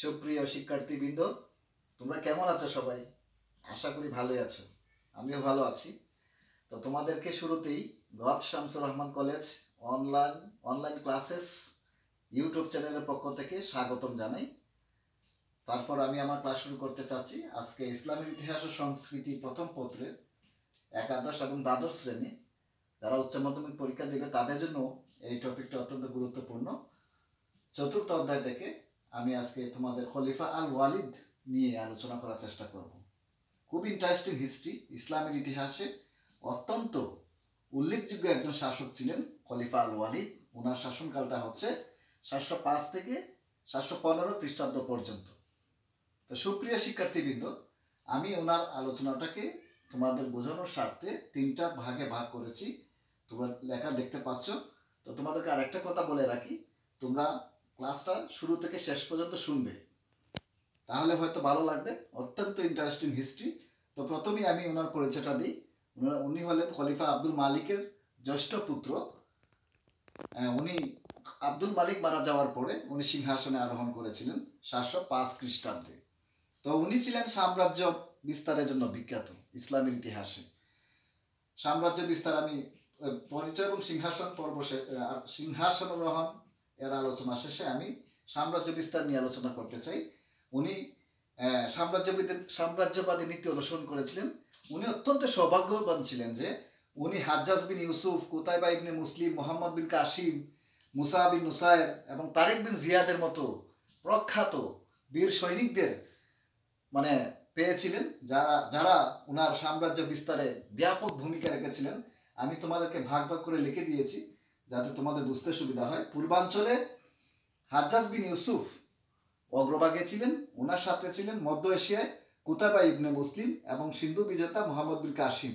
সুপ্রিয় শিক্ষার্থীবৃন্দ, তোমরা কেমন আছো সবাই? আশা করি ভালোই আছো। আমিও ভালো আছি। তো তোমাদেরকে শুরুতেই govt Shamsur Rahman college online online classes YouTube চ্যানেলের পক্ষ থেকে স্বাগতম জানাই। তারপর আমি আমার ক্লাস শুরু করতে চাচ্ছি। আজকে ইসলামের ইতিহাস ও সংস্কৃতি প্রথম পত্রের একাদশ এবং দ্বাদশ শ্রেণি, যারা উচ্চ মাধ্যমিক পরীক্ষা দেবে তাদের জন্য এই টপিকটা অত্যন্ত গুরুত্বপূর্ণ। চতুর্থ অধ্যায় থেকে আমি আজকে তোমাদের খলিফা আল ওয়ালিদ নিয়ে আলোচনা করার চেষ্টা করব। খুব ইন্টারেস্টিং হিস্ট্রি ইসলামের ইতিহাসে অত্যন্ত উল্লেখযোগ্য একজন শাসক ছিলেন খলিফা আল ওয়ালিদ ওনার শাসনকালটা হচ্ছে সাতশো পাঁচ থেকে সাতশো পনেরো খ্রিস্টাব্দ পর্যন্ত। তো সুপ্রিয় শিক্ষার্থীবৃন্দ, আমি ওনার আলোচনাটাকে তোমাদের বোঝানোর স্বার্থে তিনটা ভাগে ভাগ করেছি। তোমরা লেখা দেখতে পাচ্ছ। তো তোমাদেরকে আরেকটা কথা বলে রাখি। তোমরা ক্লাসটা শুরু থেকে শেষ পর্যন্ত শুনবে। তাহলে হয়তো ভালো লাগবে। অত্যন্ত ইন্টারেস্টিং হিস্ট্রি তো প্রথমেই আমি ওনার পরিচয়টা দিই। উনি হলেন খলিফা আব্দুল মালিকের জ্যেষ্ঠ পুত্র। উনি আব্দুল মালিক মারা যাওয়ার পরে উনি সিংহাসনে আরোহণ করেছিলেন সাতশো পাঁচ খ্রিস্টাব্দে। তো উনি ছিলেন সাম্রাজ্য বিস্তারের জন্য বিখ্যাত ইসলামের ইতিহাসে। সাম্রাজ্য বিস্তার আমি পরিচয় এবং সিংহাসন পর্ব সিংহাসন আরোহণ এর আলোচনা শেষে আমি সাম্রাজ্য বিস্তার নিয়ে আলোচনা করতে চাই। উনি সাম্রাজ্যবাদী সাম্রাজ্যবাদী নীতি অনুসরণ করেছিলেন। উনি অত্যন্ত সৌভাগ্যবান ছিলেন যে উনি Hajjaj bin Yusuf, Qutaiba ibn Muslim, Muhammad bin Qasim Musa bin Nusayr এবং তারেক বিন জিয়াদের মতো প্রখ্যাত বীর সৈনিকদের মানে পেয়েছিলেন। যারা যারা ওনার সাম্রাজ্য বিস্তারে ব্যাপক ভূমিকা রেখেছিলেন। আমি তোমাদেরকে ভাগ ভাগ করে লিখে দিয়েছি। যাতে তোমাদের বুঝতে সুবিধা হয়। পূর্বাঞ্চলে হাজ্জাজ বিন ইউসুফ অগ্রভাগে ছিলেন, ওনার সাথে ছিলেন মধ্য এশিয়ায় কুতাবা ইবনে মুসলিম এবং সিন্ধু বিজেতা মোহাম্মদ বিন কাসিম।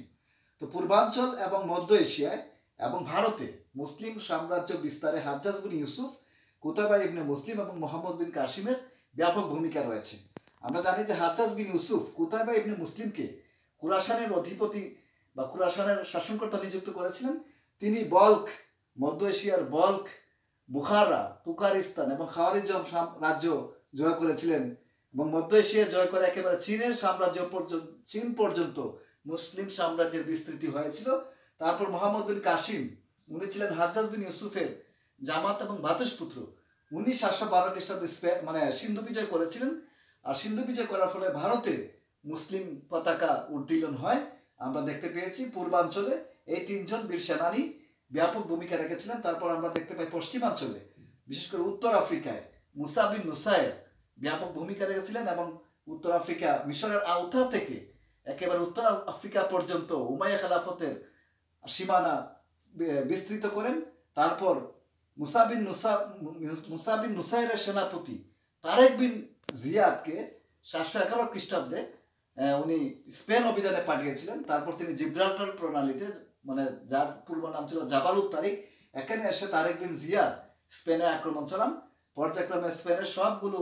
তো পূর্বাঞ্চল এবং মধ্য এশিয়ায় এবং ভারতে মুসলিম সাম্রাজ্য বিস্তারে হাজ্জাজ বিন ইউসুফ, কুতাবা ইবনে মুসলিম এবং মোহাম্মদ বিন কাসিমের ব্যাপক ভূমিকা রয়েছে। আমরা জানি যে হাজ্জাজ বিন ইউসুফ কুতাবা ইবনে মুসলিমকে কুরাসানের অধিপতি বা কুরাসানের শাসনকর্তা নিযুক্ত করেছিলেন। তিনি বল্ক মধ্য এশিয়ার বল্ক, বুখারা, তুকারিস্তান এবং খাওয়ারিজম রাজ্য জয় করেছিলেন এবং মধ্য এশিয়া জয় করে একেবারে চীনের সাম্রাজ্য পর্যন্ত চীন পর্যন্ত মুসলিম সাম্রাজ্যের বিস্তৃতি হয়েছিল। তারপর মোহাম্মদ বিন কাসিম, উনি ছিলেন হাজ্জাজ বিন ইউসুফের জামাত এবং ভাতুষপুত্র। উনি সাতশো বারো খ্রিস্টাব্দে মানে সিন্ধু বিজয় করেছিলেন। আর সিন্ধু বিজয় করার ফলে ভারতে মুসলিম পতাকা উড্ডীলন হয়। আমরা দেখতে পেয়েছি পূর্বাঞ্চলে এই তিনজন বীর সেনানী ব্যাপক ভূমিকা রেখেছিলেন। তারপর আমরা দেখতে পাই পশ্চিমাঞ্চলে, বিশেষ করে উত্তর আফ্রিকায়, মুসাবিন নুসায়ের ব্যাপক ভূমিকা রেখেছিলেন এবং উত্তর আফ্রিকা মিশরের আওতা থেকে একেবারে উত্তর আফ্রিকা পর্যন্ত উমাইয়া খেলাফতের সীমানা বিস্তৃত করেন। তারপর মুসাবিন নুসা, মুসাবিন নুসাইরের সেনাপতি তারেক বিন জিয়াদকে সাতশো এগারো খ্রিস্টাব্দে উনি স্পেন অভিযানে পাঠিয়েছিলেন। তারপর তিনি জিব্রাল্টার প্রণালীতে মানে যার পূর্ব নাম ছিল জাবালুত তারিক এখানে এসে তারেক বিন জিয়া স্পেনে আক্রমণ চালান। পর্যায়ক্রমে স্পেনের সবগুলো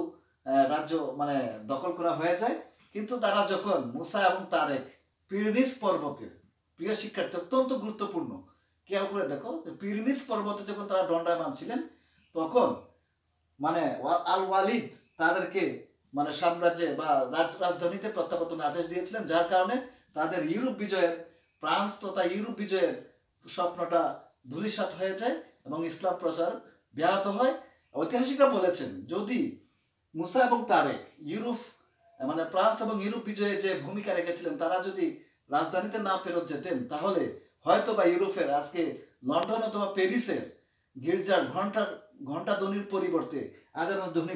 রাজ্য মানে দখল করা হয়ে যায়। কিন্তু তারা যখন মুসা এবং তারেক পিরনিস পর্বতের, প্রিয় শিক্ষার্থী, অত্যন্ত গুরুত্বপূর্ণ। খেয়াল করে দেখো, যে পর্বতে যখন তারা দণ্ডায়মান ছিলেন তখন মানে আল ওয়ালিদ তাদেরকে মানে সাম্রাজ্যে বা রাজ, রাজধানীতে প্রত্যাবর্তনের আদেশ দিয়েছিলেন, যার কারণে তাদের ইউরোপ বিজয়ের ফ্রান্স তথা ইউরোপ বিজয়ের স্বপ্নটা ধূলিসাৎ হয়ে যায় এবং ইসলাম প্রচার ব্যাহত হয়। ঐতিহাসিকরা বলেছেন, যদি মুসা এবং তারেক ইউরোপ মানে ফ্রান্স এবং ইউরোপ বিজয়ে যে ভূমিকা রেখেছিলেন, তারা যদি রাজধানীতে না ফেরত যেতেন, তাহলে হয়তো বা ইউরোপের আজকে লন্ডন অথবা প্যারিসের গির্জার ঘণ্টার ঘণ্টা ধ্বনির পরিবর্তে আজানের ধ্বনি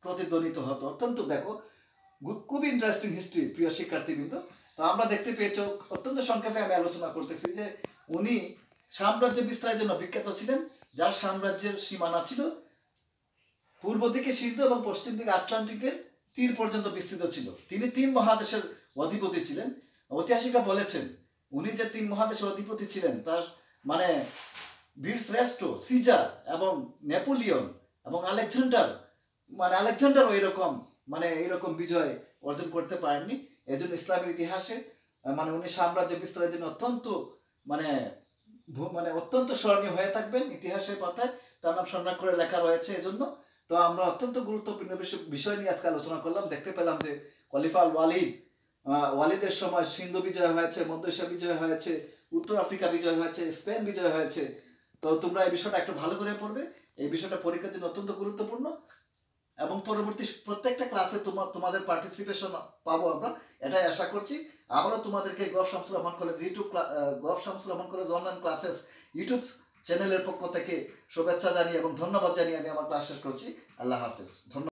প্রতিধ্বনিত হতো। অত্যন্ত, দেখো গু- খুব ইন্টারেস্টিং হিস্ট্রি প্রিয় শিক্ষার্থীবৃন্দ। তো আমরা দেখতে পেয়েছ অত্যন্ত সংক্ষেপে আমি আলোচনা করতেছি যে উনি সাম্রাজ্য বিস্তারের জন্য বিখ্যাত ছিলেন, যার সাম্রাজ্যের সীমানা ছিল পূর্ব দিকে সিন্ধু এবং পশ্চিম দিকে আটলান্টিকের তীর পর্যন্ত বিস্তৃত ছিল। তিনি তিন মহাদেশের অধিপতি ছিলেন। ঐতিহাসিকরা বলেছেন, উনি যে তিন মহাদেশের অধিপতি ছিলেন, তার মানে বীর শ্রেষ্ঠ সিজা এবং নেপোলিয়ন এবং আলেকজান্ডার মানে আলেকজান্ডারও এরকম মানে এরকম বিজয় অর্জন করতে পারেননি। এজন্য ইসলামের ইতিহাসে মানে উনি সাম্রাজ্য বিস্তারের জন্য অত্যন্ত মানে মানে অত্যন্ত স্মরণীয় হয়ে থাকবেন ইতিহাসের পাতায়। তার নাম সম্মান করে লেখা রয়েছে এজন্য। তো আমরা অত্যন্ত গুরুত্বপূর্ণ বিষয়- বিষয় নিয়ে আজকে আলোচনা করলাম। দেখতে পেলাম যে খলিফা আল ওয়ালিদ ওয়ালিদের সময় সিন্ধু বিজয় হয়েছে, মধ্য এশিয়া বিজয় হয়েছে, উত্তর আফ্রিকা বিজয় হয়েছে, স্পেন বিজয় হয়েছে। তো তোমরা এই বিষয়টা একটু ভালো করে পড়বে। এই বিষয়টা পরীক্ষার জন্য অত্যন্ত গুরুত্বপূর্ণ। এবং পরবর্তী প্রত্যেকটা ক্লাসে তোমার তোমাদের পার্টিসিপেশন পাবো আমরা। এটাই আশা করছি। আবারও তোমাদেরকে govt Shamsur Rahman college YouTube govt Shamsur Rahman college online classes YouTube চ্যানেলের পক্ষ থেকে শুভেচ্ছা জানিয়ে এবং ধন্যবাদ জানিয়ে আমি আমার ক্লাস শেষ করছি। আল্লাহ হাফেজ। ধন্যবাদ।